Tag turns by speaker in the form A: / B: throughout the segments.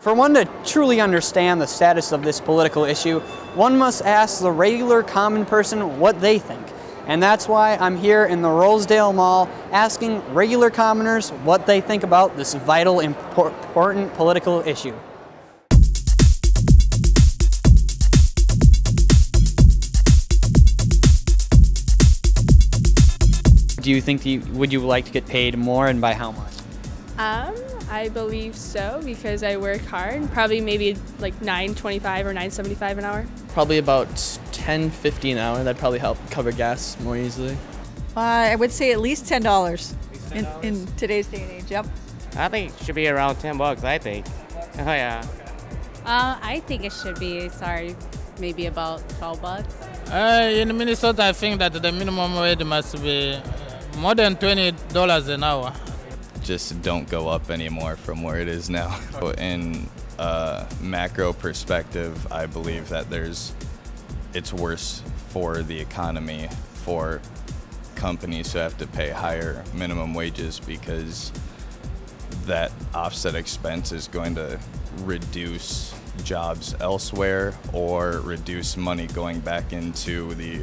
A: For one to truly understand the status of this political issue, one must ask the regular common person what they think. And that's why I'm here in the Rosedale Mall asking regular commoners what they think about this vital, important political issue. Do you think you, would you like to get paid more and by how much?
B: Um, I believe so because I work hard. Probably maybe like 9.25 or 9.75 an hour.
C: Probably about 10.50 an hour. That'd probably help cover gas more easily.
D: Uh, I would say at least ten dollars in, in today's day and age. Yep.
E: I think it should be around 10 bucks, I think. Oh, yeah.
F: Uh, I think it should be, sorry, maybe about 12 bucks.
G: Uh, in Minnesota, I think that the minimum wage must be more than $20 an hour.
H: Just don't go up anymore from where it is now. In a macro perspective, I believe that there's it's worse for the economy for companies who have to pay higher minimum wages because that offset expense is going to reduce jobs elsewhere or reduce money going back into the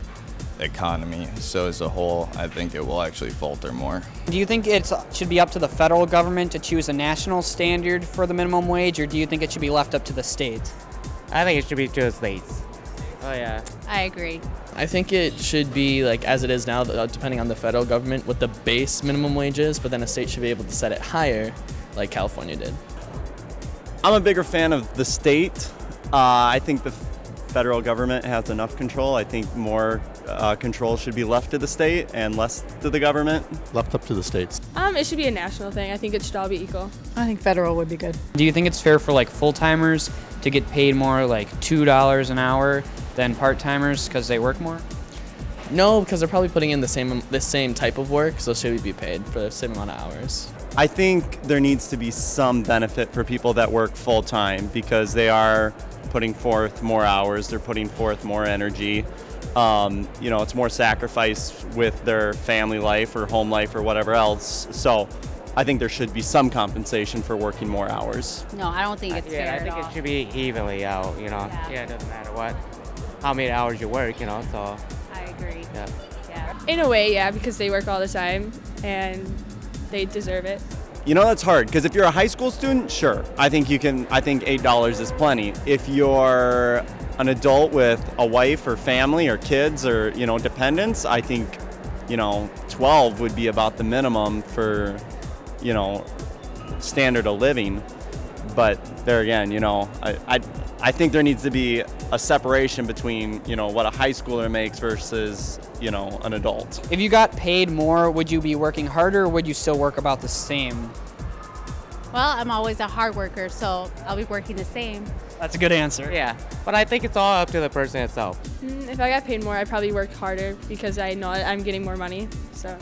H: economy. So as a whole, I think it will actually falter more.
A: Do you think it should be up to the federal government to choose a national standard for the minimum wage, or do you think it should be left up to the states?
E: I think it should be to the states. Oh, yeah.
F: I agree.
C: I think it should be like as it is now, uh, depending on the federal government, what the base minimum wage is, but then a state should be able to set it higher, like California did.
I: I'm a bigger fan of the state. Uh, I think the federal government has enough control. I think more uh, control should be left to the state and less to the government.
J: Left up to the states.
B: Um, it should be a national thing. I think it should all be equal.
D: I think federal would be good.
A: Do you think it's fair for like full timers to get paid more, like two dollars an hour, than part timers because they work more?
C: No, because they're probably putting in the same the same type of work, so should be paid for the same amount of hours.
I: I think there needs to be some benefit for people that work full time because they are putting forth more hours, they're putting forth more energy. Um, you know, it's more sacrifice with their family life or home life or whatever else. So I think there should be some compensation for working more hours.
F: No, I don't think it's
E: yeah,
F: fair
E: I think
F: all.
E: it should be evenly out, you know.
F: Yeah.
E: Yeah, it doesn't matter what, how many hours you work, you know, so,
F: I agree.
E: yeah.
F: Yeah.
B: In a way, yeah, because they work all the time and they deserve it.
I: You know that's hard because if you're a high school student, sure, I think you can. I think eight dollars is plenty. If you're an adult with a wife or family or kids or you know dependents, I think you know twelve would be about the minimum for you know standard of living. But there again, you know, I, I I think there needs to be a separation between you know what a high schooler makes versus you know an adult.
A: If you got paid more, would you be working harder or would you still work about the same?
F: Well, I'm always a hard worker, so I'll be working the same.
A: That's a good answer.
E: Yeah, but I think it's all up to the person itself.
B: Mm, If I got paid more, I'd probably work harder because I know I'm getting more money. So.